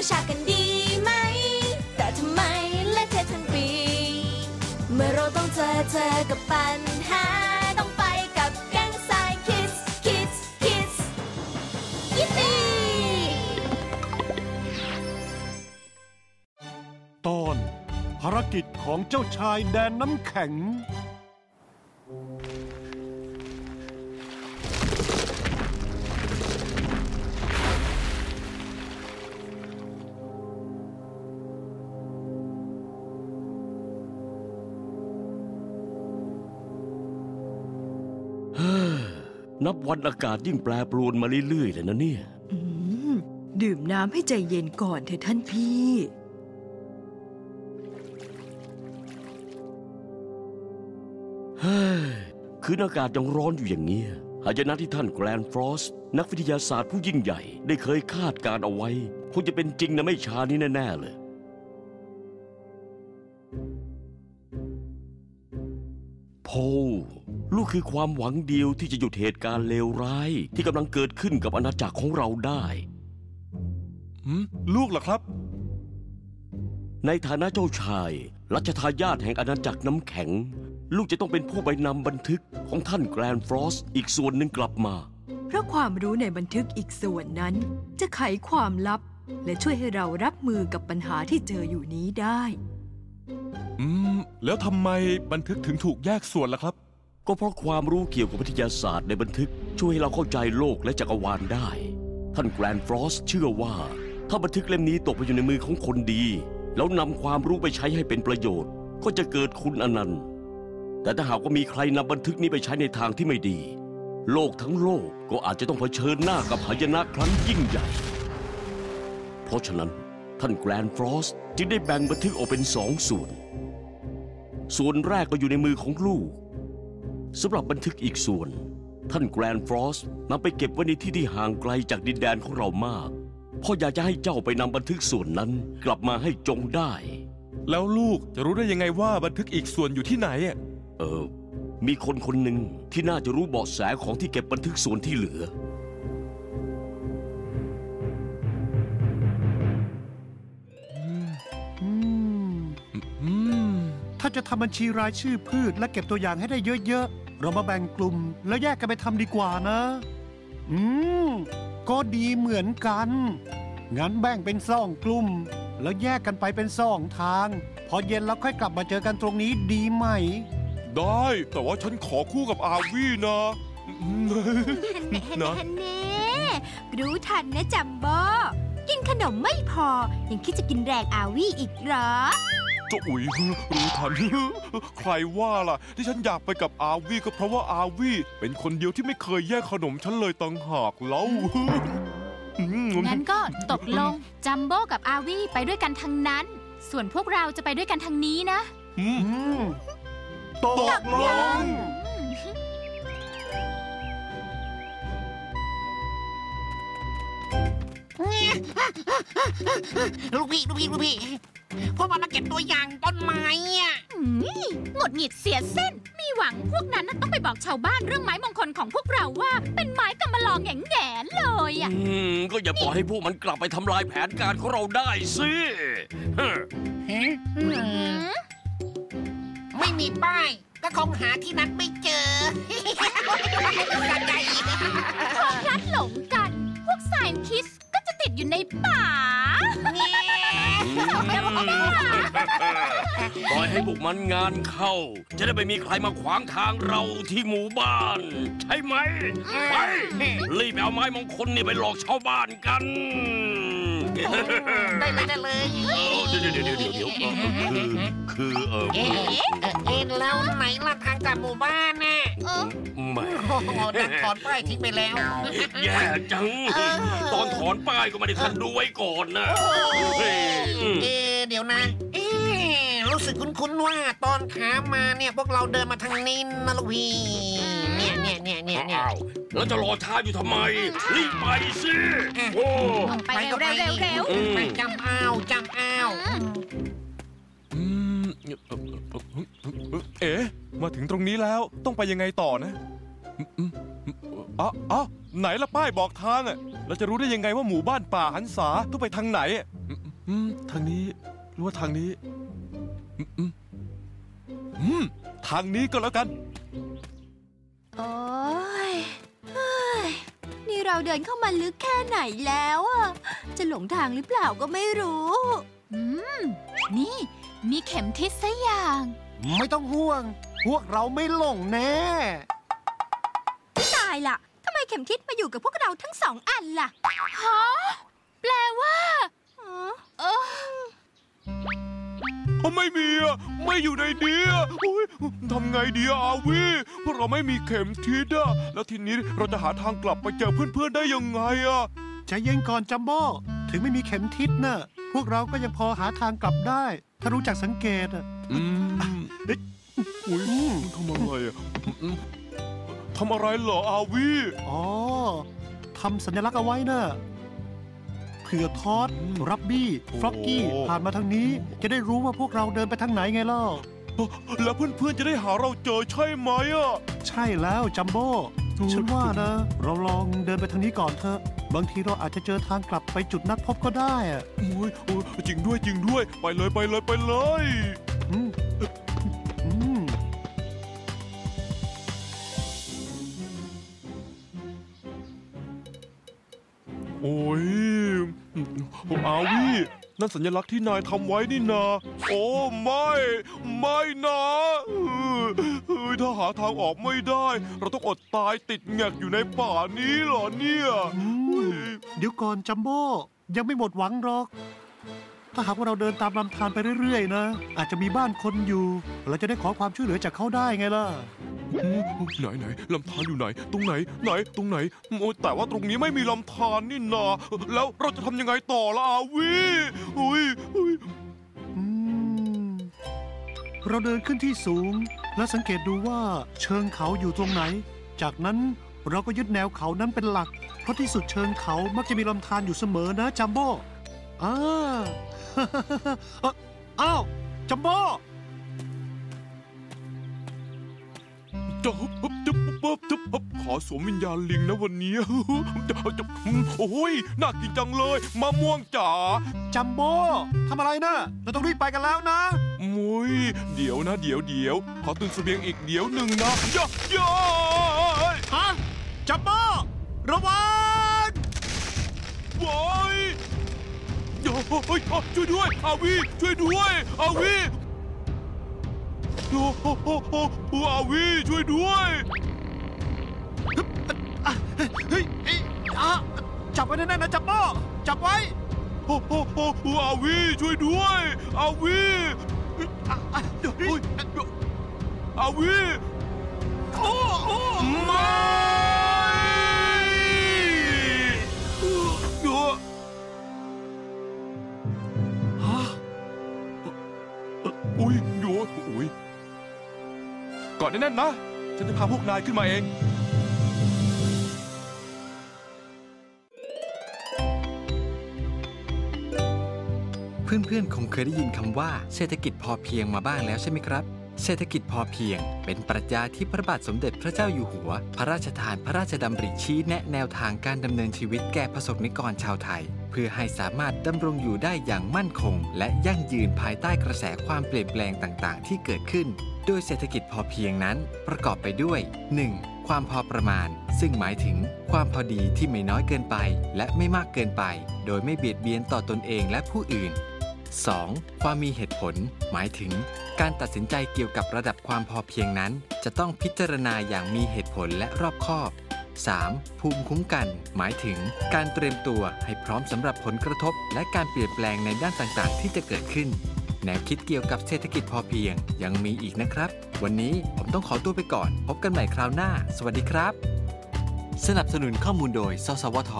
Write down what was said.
ูชากันดีไหม แต่ทำไมเละเทะทั้งปี เมื่อเราต้องเจอเจอกับปัญหา ต้องไปกับแก๊งสายคิดคิดคิดยิปปี้ตอนภารกิจของเจ้าชายแดนน้ำแข็ง นับวันอากาศยิ่งแปรปรวนมาเรื่อยๆเลยนะเนี่ย อืมดื่มน้ำให้ใจเย็นก่อนเถอะท่านพี่ เฮ้ย คืนอากาศยังร้อนอยู่อย่างเงี้ยหายนะที่ท่านแกรนฟรอสต์นักวิทยาศาสตร์ผู้ยิ่งใหญ่ ได้เคยคาดการณ์เอาไว้ คงจะเป็นจริงนะไม่ช้านี้แน่ ๆ เลย พลลูกคือความหวังเดียวที่จะหยุดเหตุการณ์เลวร้าย ที่กำลังเกิดขึ้นกับอาณาจักรของเราได้หืมลูกเหรอครับ ในฐานะเจ้าชาย รัชทายาทแห่งอาณาจักรน้ำแข็ง ลูกจะต้องเป็นผู้ไปนำบันทึกของท่านแกรนฟรอสต์อีกส่วนหนึ่งกลับมา เพราะความรู้ในบันทึกอีกส่วนนั้น จะไขความลับ และช่วยให้เรารับมือกับปัญหาที่เจออยู่นี้ได้ อืม แล้วทำไมบันทึกถึงถูกแยกส่วนล่ะครับ ก็เพราะความรู้เกี่ยวกับวิทยาศาสตร์ในบันทึก ช่วยให้เราเข้าใจโลกและจักรวาลได้ ท่านแกรนฟรอสเชื่อว่า ถ้าบันทึกเล่มนี้ตกไปอยู่ในมือของคนดี แล้วนำความรู้ไปใช้ให้เป็นประโยชน์ ก็จะเกิดคุณอนันต์ แต่ถ้าหากว่ามีใครนำบันทึกนี้ไปใช้ในทางที่ไม่ดี โลกทั้งโลกก็อาจจะต้องเผชิญหน้ากับหายนะครั้งยิ่งใหญ่ เพราะฉะนั้นท่านแกรนฟรอสต์จึงได้แบ่งบันทึกออกเป็นสองส่วน ส่วนแรกก็อยู่ในมือของลูกสำหรับบันทึกอีกส่วน ท่านแกรนฟรอสต์นำไปเก็บไว้ในที่ที่ห่างไกลจากดินแดนของเรามาก พ่ออยากจะให้เจ้าไปนำบันทึกส่วนนั้นกลับมาให้จงได้ แล้วลูกจะรู้ได้ยังไงว่าบันทึกอีกส่วนอยู่ที่ไหนอะเออมีคนคนหนึ่งที่น่าจะรู้เบาะแสของที่เก็บบันทึกส่วนที่เหลืออือาจะทำบัญชีรายชื่อพืชและเก็บตัวอย่างให้ได้เยอะๆ เรามาแบ่งกลุ่มแล้วแยกกันไปทำดีกว่านะ อืม ก็ดีเหมือนกัน งั้นแบ่งเป็นสองกลุ่ม แล้วแยกกันไปเป็นสองทาง พอเย็นแล้วค่อยกลับมาเจอกันตรงนี้ดีไหม ได้แต่ว่าฉันขอคู่กับอาวีนะอืมนะเน่รู้ทันนะจัมโบ้กินขนมไม่พอ ยังคิดจะกินแรงอาวี่อีกเหรอ เจ้าอุ๋ยรู้ทันใครว่าล่ะ ที่ฉันอยากไปกับอาวีก็เพราะว่าอาวีเป็นคนเดียวที่ไม่เคยแย่งขนมฉันเลยต่างหากเล่าอืมงั้นก็ตกลงจัมโบ้กับอาวี่ไปด้วยกันทั้งนั้น ส่วนพวกเราจะไปด้วยกันทางนี้นะอืมอืมตกลงลูกพี่ลูกพี่ลูกพี่ พวกมันมาเก็บตัวอย่างต้นไม้อะอืมหงุดหงิดเสียเส้น มีหวังพวกนั้นน่ะต้องไปบอกชาวบ้านเรื่องไม้มงคลของพวกเราว่า เป็นไม้กำมะลองแง่แง่ๆเลยอะ อืมก็อย่าปล่อยให้พวกมันกลับไปทำลายแผนการของเราได้สิฮะฮะอืมไม่มีป้าย ก็คงหาที่นัดไม่เจอ สะใจพอพลัดหลงกัน พวกไซน์คิสก็จะติดอยู่ในป่าเนี่ย ปล่อยให้พวกมันงานเข้า จะได้ไม่มีใครมาขวางทางเราที่หมู่บ้าน ใช่ไหมไปรีบไปเอาไม้มงคลนี่ไปหลอกชาวบ้านกันได้เลยได้เลยเออเดี๋ยวเดี๋ยวเดี๋ยวเดี๋ยวเดี๋ยวคือคือเออเอ๊ะเอ๊ะเอ๊ะแล้วไหนล่ะทางกลับหมู่บ้านน่ะ แหมโอ้โหดันถอนป้ายทิ้งไปแล้ว แย่จังตอนถอนป้ายก็ไม่ได้ทันดูไว้ก่อนนะเฮ้ยอืมเอ๊ะเดี๋ยวนะ เอ๊ะรู้สึกคุ้นๆว่าตอนขามาเนี่ยพวกเราเดินมาทางนี้นะลูกพี่เนี่ยเนี่ยเนี่ยเนี่ยเนี่ย อ้าวแล้วจะรอช้าอยู่ทำไม รีบไปสิโอ้ไปเร็วเร็วเร็วเร็ว ไปจำอ้าวจำอ้าว อืมเอ๊ะ มาถึงตรงนี้แล้วต้องไปยังไงต่อนะอืมอืมอืมอ๋ออ๋อไหนละป้ายบอกทางอะเราจะรู้ได้ยังไงว่าหมู่บ้านป่าหันษาต้องไปทางไหนอะอืมอืมทางนี้หรือว่าทางนี้อืมอืมอืมทางนี้ก็แล้วกันโอ้ยเฮ้ยนี่เราเดินเข้ามาลึกแค่ไหนแล้วอะจะหลงทางหรือเปล่าก็ไม่รู้ อืม นี่ มีเข็มทิศซะอย่าง ไม่ต้องห่วง พวกเราไม่หลงแน่ ตายล่ะทำไมเข็มทิศมาอยู่กับพวกเราทั้งสองอันล่ะฮะแปลว่าอ๋อเออเขาไม่มีอะไม่อยู่ในเดียอุ๊ยทำไงดีอะอาวีพวกเราไม่มีเข็มทิศอะแล้วทีนี้เราจะหาทางกลับไปเจอเพื่อนๆได้ยังไงอะใจเย็นก่อนจัมโบ้ถึงไม่มีเข็มทิศน่ะพวกเราก็ยังพอหาทางกลับได้ ถ้ารู้จักสังเกตอะ อืมเอ๊ะอุ้ยอืมทำอะไรอะอืมทำอะไรเหรออาวีอ๋อทำสัญลักษณ์เอาไว้น่ะเผื่อทอดอืมรับบี้ฟล็อกกี้โอ้ผ่านมาทางนี้ จะได้รู้ว่าพวกเราเดินไปทางไหนไงล่ะแล้วเพื่อนๆจะได้หาเราเจอใช่ไหมอะ ใช่แล้วจัมโบ้ฉันว่านะ เราลองเดินไปทางนี้ก่อนเถอะ บางทีเราอาจจะเจอทางกลับไปจุดนัดพบก็ได้อะโอ้ยโอ้ยจริงด้วยจริงด้วย ไปเลยไปเลยไปเลย โอ้ยอาวีนั่นสัญลักษณ์ที่นายทำไว้นี่นา โอ้ไม่ ไม่นะเฮ้ยถ้าหาทางออกไม่ได้ เราต้องอดตายติดแงกอยู่ในป่านี้เหรอเนี่ยเดี๋ยวก่อนจัมโบ้ยังไม่หมดหวังหรอก ถ้าหากว่าเราเดินตามลำธารไปเรื่อยๆนะ อาจจะมีบ้านคนอยู่ เราจะได้ขอความช่วยเหลือจากเขาได้ไงล่ะ ไหนไหนลำธารอยู่ไหน ตรงไหน ไหน ตรงไหนโอ้แต่ว่าตรงนี้ไม่มีลำธารนี่นา แล้วเราจะทำยังไงต่อละอาวีอุ้ยอุ้ยเราเดินขึ้นที่สูง และสังเกตดูว่าเชิงเขาอยู่ตรงไหน จากนั้นเราก็ยึดแนวเขานั้นเป็นหลัก เพราะที่สุดเชิงเขามักจะมีลำธารอยู่เสมอนะจัมโบ้อ้าอ้าวจัมโบ้ จะจะจะจะขอสวมวิญญาณลิงนะวันนี้จะจะโอ้ยน่ากินจังเลยมะม่วงจ๋าจัมโบ้ทำอะไรนะเราต้องรีบไปกันแล้วนะมุยเดี๋ยวนะ เดี๋ยวเดี๋ยวขอตุนเสบียงอีกเดี๋ยวหนึ่งนะย่าย่าฮะจัมโบ้ระวังวายย่าเฮ้ยช่วยด้วยอาวีช่วยด้วยอาวี โอ้โหโอ้โหโอ้อาวีช่วยด้วยเฮ้ยเอ้ยอะจับไว้แน่ๆนะจัมโบ้จับไว้โอ้โหโอ้โหอาวีช่วยด้วยอาวีอะอะเดี๋ยวเฮ้ยอาวีโอ้โอ้ไม่เดี๋ยวฮะอุ้ยเดี๋ยวอุ้ย ก่อนแน่นๆนะ ฉันจะพาพวกนายขึ้นมาเอง เพื่อนๆ คงเคยได้ยินคำว่าเศรษฐกิจพอเพียงมาบ้างแล้วใช่ไหมครับ เศรษฐกิจพอเพียง เป็นปรัชญาที่พระบาทสมเด็จพระเจ้าอยู่หัว พระราชทานพระราชดำริชี้แนะแนวทางการดำเนินชีวิตแก่ประสบนิกรชาวไทย เพื่อให้สามารถดำรงอยู่ได้อย่างมั่นคง และยั่งยืนภายใต้กระแสความเปลี่ยนแปลงต่างๆ ที่เกิดขึ้น โดยเศรษฐกิจพอเพียงนั้นประกอบไปด้วย 1. ความพอประมาณ ซึ่งหมายถึงความพอดีที่ไม่น้อยเกินไป และไม่มากเกินไป โดยไม่เบียดเบียนต่อตนเองและผู้อื่น 2. ความมีเหตุผล หมายถึง การตัดสินใจเกี่ยวกับระดับความพอเพียงนั้น จะต้องพิจารณาอย่างมีเหตุผลและรอบคอบ 3. ภูมิคุ้มกัน หมายถึง การเตรียมตัวให้พร้อมสำหรับผลกระทบ และการเปลี่ยนแปลงในด้านต่างๆ ที่จะเกิดขึ้น แนวคิดเกี่ยวกับเศรษฐกิจพอเพียง ยังมีอีกนะครับ วันนี้ผมต้องขอตัวไปก่อน พบกันใหม่คราวหน้า สวัสดีครับ สนับสนุนข้อมูลโดย สสวท